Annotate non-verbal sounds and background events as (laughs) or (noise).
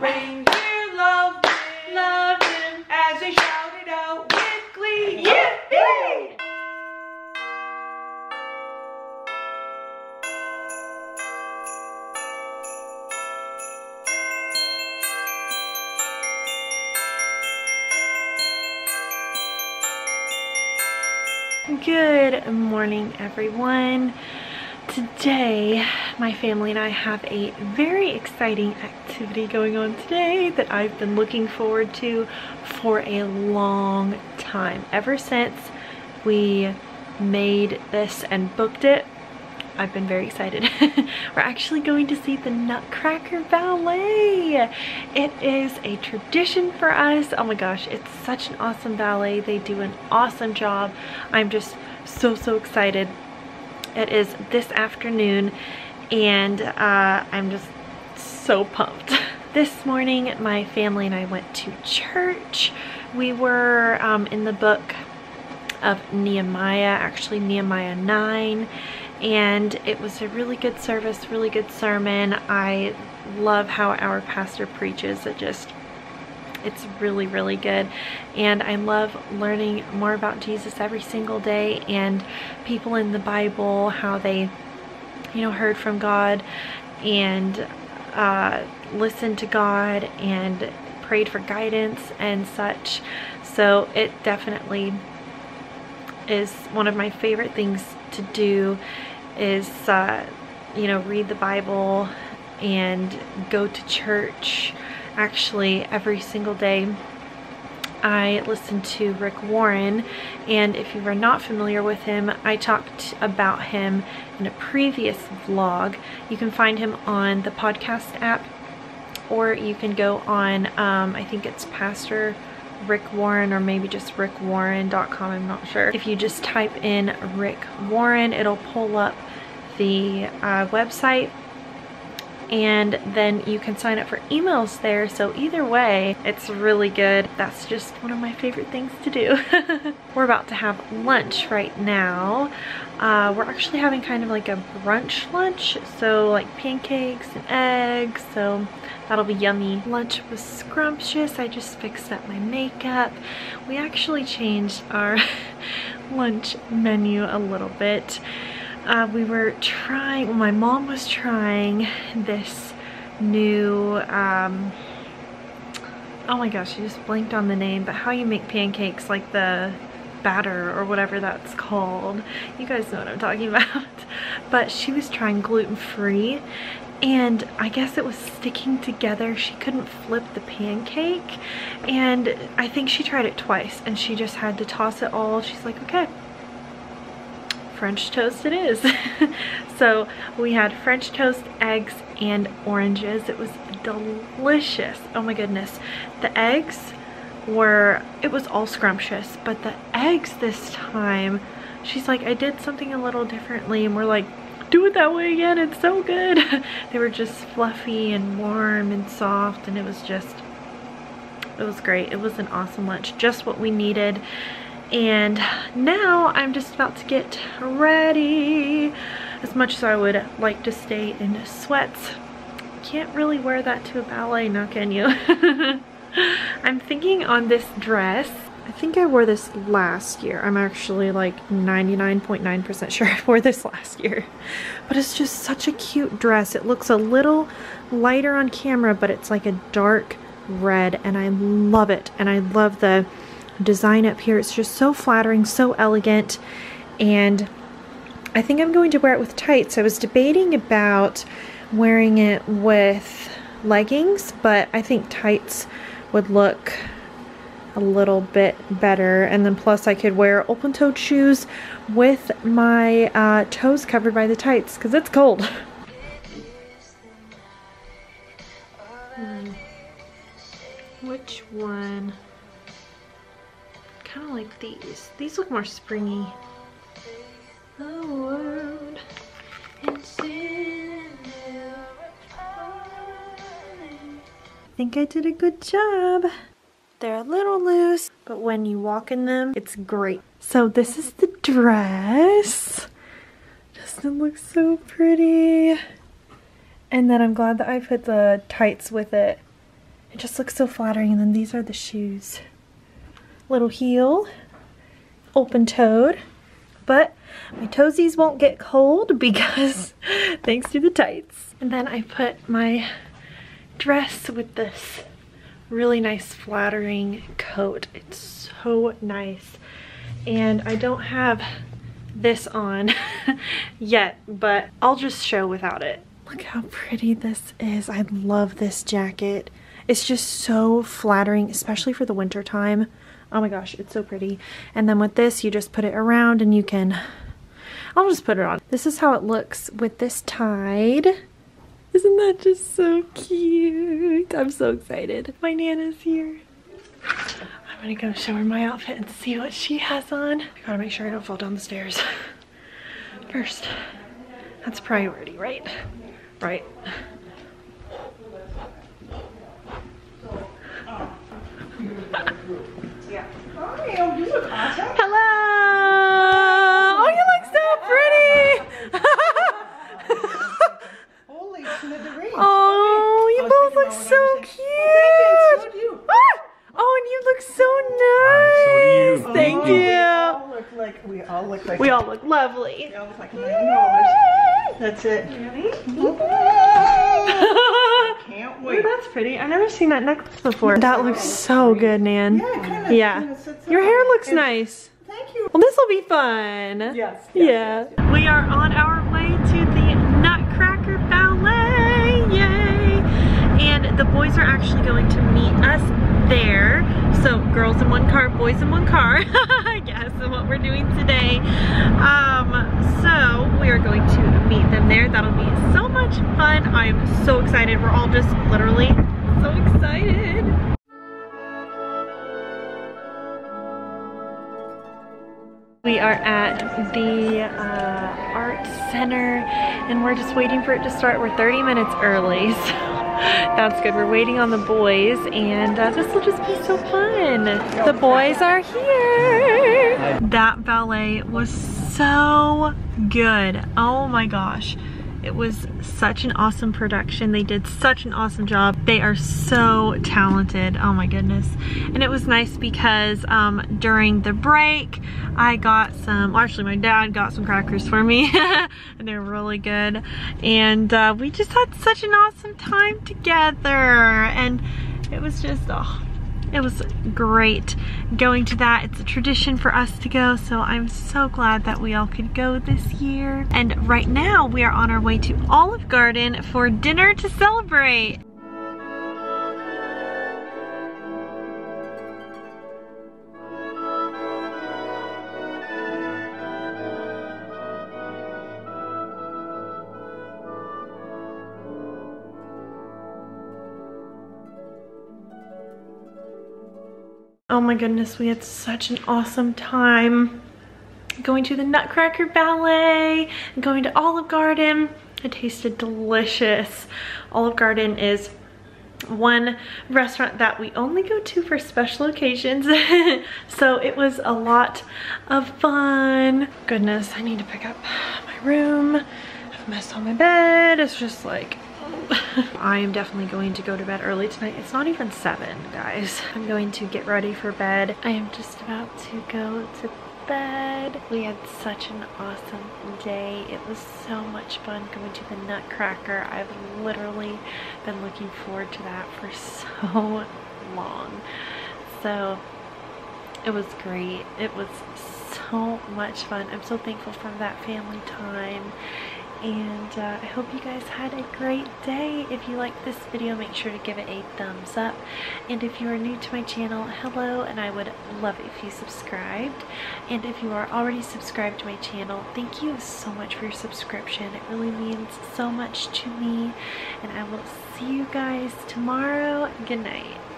Reindeer loved him, loved him as they shouted out with glee. Yippee! Good morning, everyone. Today, my family and I have a very exciting activity going on today that I've been looking forward to for a long time. Ever since we made this and booked it, I've been very excited. (laughs) We're actually going to see the Nutcracker Ballet. It is a tradition for us. Oh my gosh, it's such an awesome ballet. They do an awesome job. I'm just so, so excited. It is this afternoon and uh, I'm just so pumped. (laughs) This morning, my family and I went to church. We were um, in the book of Nehemiah, actually Nehemiah 9 and it was a really good service, really good sermon. I love how our pastor preaches. It just, it's really, really good. And I love learning more about Jesus every single day and people in the Bible, how they, you know, heard from God and uh, listened to God and prayed for guidance and such. So it definitely is one of my favorite things to do is, uh, you know, read the Bible and go to church actually every single day. I listen to Rick Warren and if you are not familiar with him, I talked about him in a previous vlog. You can find him on the podcast app or you can go on, um, I think it's Pastor Rick Warren or maybe just rickwarren.com, I'm not sure. If you just type in Rick Warren, it'll pull up the uh, website and then you can sign up for emails there. So either way it's really good. That's just one of my favorite things to do. (laughs) We're about to have lunch right now. Uh, we're actually having kind of like a brunch lunch. So like pancakes and eggs. So that'll be yummy. Lunch was scrumptious. I just fixed up my makeup. We actually changed our (laughs) lunch menu a little bit uh, we were trying, well, my mom was trying this new, um, oh my gosh, I just blinked on the name, but how you make pancakes, like the batter or whatever that's called. You guys know what I'm talking (laughs) about. but she was trying gluten-free and I guess it was sticking together. She couldn't flip the pancake and I think she tried it twice and she just had to toss it all. She's like, okay, French toast it is. (laughs) so we had French toast, eggs, and oranges. It was delicious. Oh my goodness. The eggs were, it was all scrumptious, but the eggs this time, she's like, I did something a little differently. And we're like, do it that way again. It's so good. (laughs) they were just fluffy and warm and soft and it was just, it was great. It was an awesome lunch. Just what we needed and now I'm just about to get ready. As much as I would like to stay in sweats can't really wear that to a ballet now can you? (laughs) I'm thinking on this dress. I think I wore this last year. I'm actually like 99.9% .9 sure (laughs) I wore this last year. But it's just such a cute dress. It looks a little lighter on camera but it's like a dark red and I love it. And I love the design up here. It's just so flattering, so elegant, and I think I'm going to wear it with tights. I was debating about wearing it with leggings, but I think tights would look a little bit better. And then plus I could wear open-toed shoes with my uh, toes covered by the tights because it's cold. (laughs) Which one? Kind of like these. These look more springy. I think I did a good job. They're a little loose, but when you walk in them, it's great. So this is the dress. Doesn't look so pretty? And then I'm glad that I put the tights with it It just looks so flattering. And then these are the shoes. Little heel, open-toed. But my toesies won't get cold (laughs) because thanks to the tights. And then I put my dress with this really nice flattering coat. It's so nice. And I don't have this on (laughs) yet, but I'll just show without it. Look how pretty this is. I love this jacket. It's just so flattering, especially for the winter time. Oh my gosh, it's so pretty. And then with this, you just put it around and you can, I'll just put it on. This is how it looks with this tied. Isn't that just so cute? I'm so excited. My Nana's here. I'm gonna go show her my outfit and see what she has on. I gotta make sure I don't fall down the stairs. First, that's priority, right? Right. Hello! Oh, you look so pretty! Holy. (laughs) Oh, you both look so cute! saying. So you. Ah! Oh, and you look so nice! so. Thank Oh, We you! all look like, we all look like. We all look lovely. We all look like million dollars. That's it. Can't Ooh, wait. that's pretty. I've never seen that necklace before. That looks so good, Nan. Yeah, it kinda- Yeah. kinda sits Your hair looks And- nice. Thank you. Well, this will be fun. Yes, yes, yeah. We are on our way to the Nutcracker Ballet. Yay! And the boys are actually going to meet us there. So girls in one car, boys in one car. (laughs) We're doing today. Um, so we are going to meet them there. That'll be so much fun. I'm so excited. We're all just literally so excited. We are at the uh, art center and we're just waiting for it to start. We're 30 minutes early, (laughs) so that's good. We're waiting on the boys and uh, this will just be so fun. The boys are here. That ballet was so good. Oh my gosh. It was such an awesome production. They did such an awesome job. They are so talented. Oh my goodness. And it was nice because um, during the break, I got some, actually my dad got some crackers for me (laughs) and they're really good. And uh, we just had such an awesome time together. And it was just, oh, it was great going to that. It's a tradition for us to go, so I'm so glad that we all could go this year. And right now, we are on our way to Olive Garden for dinner to celebrate. Oh my goodness, we had such an awesome time going to the Nutcracker Ballet going to Olive Garden. It tasted delicious. Olive Garden is one restaurant that we only go to for special occasions. (laughs) so it was a lot of fun. Goodness, I need to pick up my room. I've messed on my bed. It's just like (laughs) I am definitely going to go to bed early tonight. It's not even seven, guys. I'm going to get ready for bed. I am just about to go to bed. We had such an awesome day. It was so much fun going to the Nutcracker. I've literally been looking forward to that for so long. So it was great. It was so much fun. I'm so thankful for that family time and uh, I hope you guys had a great day. If you liked this video, make sure to give it a thumbs up. And if you are new to my channel, hello, and I would love if you subscribed. And if you are already subscribed to my channel, thank you so much for your subscription. It really means so much to me. And I will see you guys tomorrow. Good night.